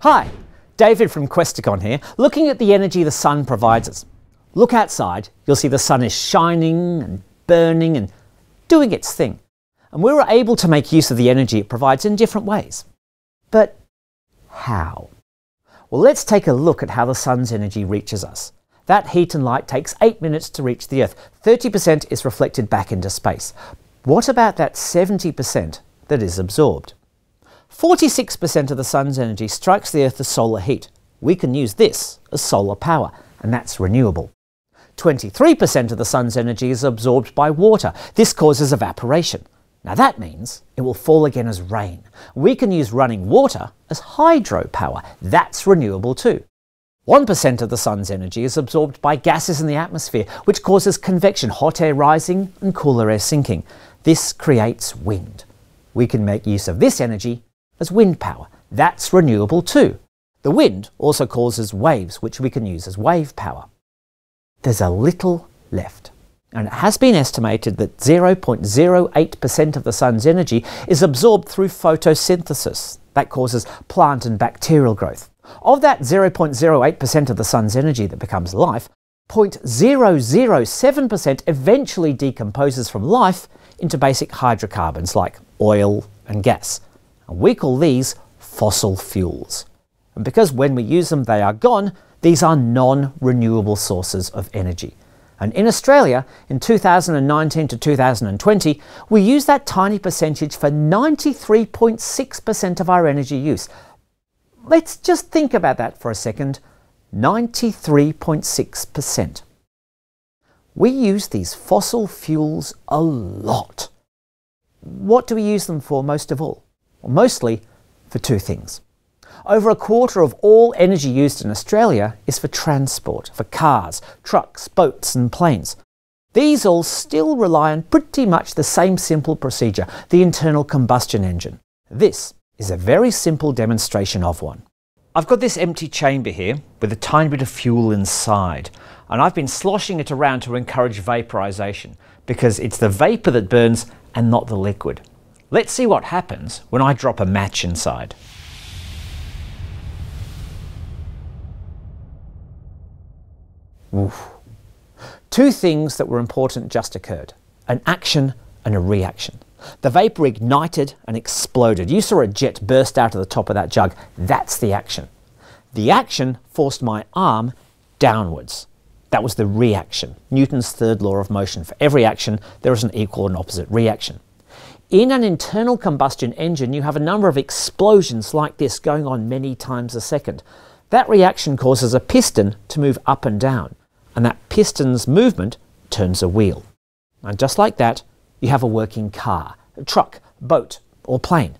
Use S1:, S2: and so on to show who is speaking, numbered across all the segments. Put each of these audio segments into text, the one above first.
S1: Hi, David from Questacon here, looking at the energy the sun provides us. Look outside, you'll see the sun is shining and burning and doing its thing. And we were able to make use of the energy it provides in different ways. But how? Well, let's take a look at how the sun's energy reaches us. That heat and light takes 8 minutes to reach the Earth. 30% is reflected back into space. What about that 70% that is absorbed? 46% of the sun's energy strikes the Earth as solar heat. We can use this as solar power, and that's renewable. 23% of the sun's energy is absorbed by water. This causes evaporation. Now that means it will fall again as rain. We can use running water as hydropower. That's renewable too. 1% of the sun's energy is absorbed by gases in the atmosphere, which causes convection, hot air rising and cooler air sinking. This creates wind. We can make use of this energy as wind power. That's renewable too. The wind also causes waves, which we can use as wave power. There's a little left. And it has been estimated that 0.08% of the sun's energy is absorbed through photosynthesis. That causes plant and bacterial growth. Of that 0.08% of the sun's energy that becomes life, 0.007% eventually decomposes from life into basic hydrocarbons like oil and gas. And we call these fossil fuels. And because when we use them they are gone, these are non renewable sources of energy. And in Australia, in 2019 to 2020, we used that tiny percentage for 93.6% of our energy use. Let's just think about that for a second 93.6%. We use these fossil fuels a lot. What do we use them for most of all? Well, mostly for two things. Over a quarter of all energy used in Australia is for transport, for cars, trucks, boats, and planes. These all still rely on pretty much the same simple procedure the internal combustion engine. This is a very simple demonstration of one. I've got this empty chamber here with a tiny bit of fuel inside, and I've been sloshing it around to encourage vaporization because it's the vapor that burns and not the liquid. Let's see what happens when I drop a match inside. Oof. Two things that were important just occurred an action and a reaction. The vapour ignited and exploded. You saw a jet burst out of the top of that jug. That's the action. The action forced my arm downwards. That was the reaction. Newton's third law of motion. For every action, there is an equal and opposite reaction. In an internal combustion engine, you have a number of explosions like this going on many times a second. That reaction causes a piston to move up and down and that piston's movement turns a wheel. And just like that, you have a working car, a truck, boat, or plane.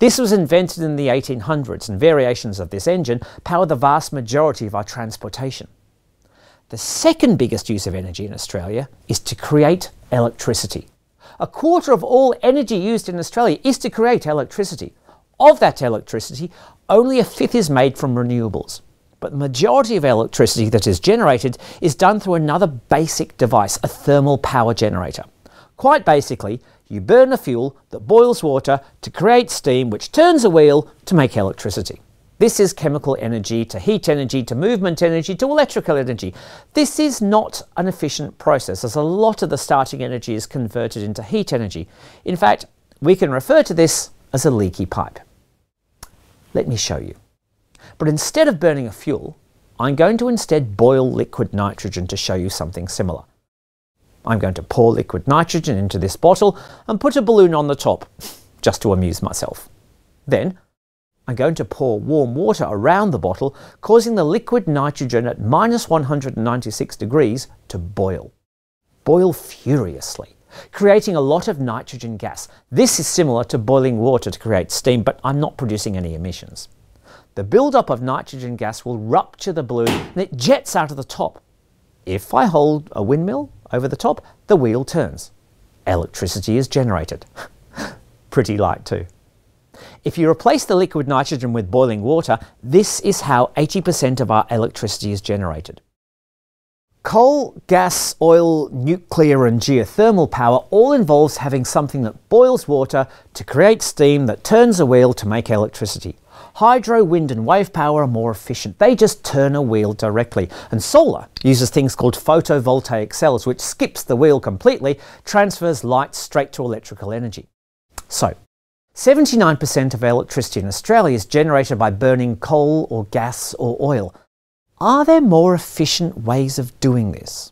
S1: This was invented in the 1800s, and variations of this engine power the vast majority of our transportation. The second biggest use of energy in Australia is to create electricity. A quarter of all energy used in Australia is to create electricity. Of that electricity, only a fifth is made from renewables but the majority of electricity that is generated is done through another basic device, a thermal power generator. Quite basically, you burn a fuel that boils water to create steam which turns a wheel to make electricity. This is chemical energy to heat energy to movement energy to electrical energy. This is not an efficient process as a lot of the starting energy is converted into heat energy. In fact, we can refer to this as a leaky pipe. Let me show you. But instead of burning a fuel, I'm going to instead boil liquid nitrogen to show you something similar. I'm going to pour liquid nitrogen into this bottle and put a balloon on the top, just to amuse myself. Then, I'm going to pour warm water around the bottle, causing the liquid nitrogen at minus 196 degrees to boil. Boil furiously, creating a lot of nitrogen gas. This is similar to boiling water to create steam, but I'm not producing any emissions the buildup of nitrogen gas will rupture the balloon and it jets out of the top. If I hold a windmill over the top, the wheel turns. Electricity is generated. Pretty light too. If you replace the liquid nitrogen with boiling water, this is how 80% of our electricity is generated. Coal, gas, oil, nuclear and geothermal power all involves having something that boils water to create steam that turns a wheel to make electricity. Hydro, wind, and wave power are more efficient. They just turn a wheel directly. And solar uses things called photovoltaic cells, which skips the wheel completely, transfers light straight to electrical energy. So, 79% of electricity in Australia is generated by burning coal or gas or oil. Are there more efficient ways of doing this?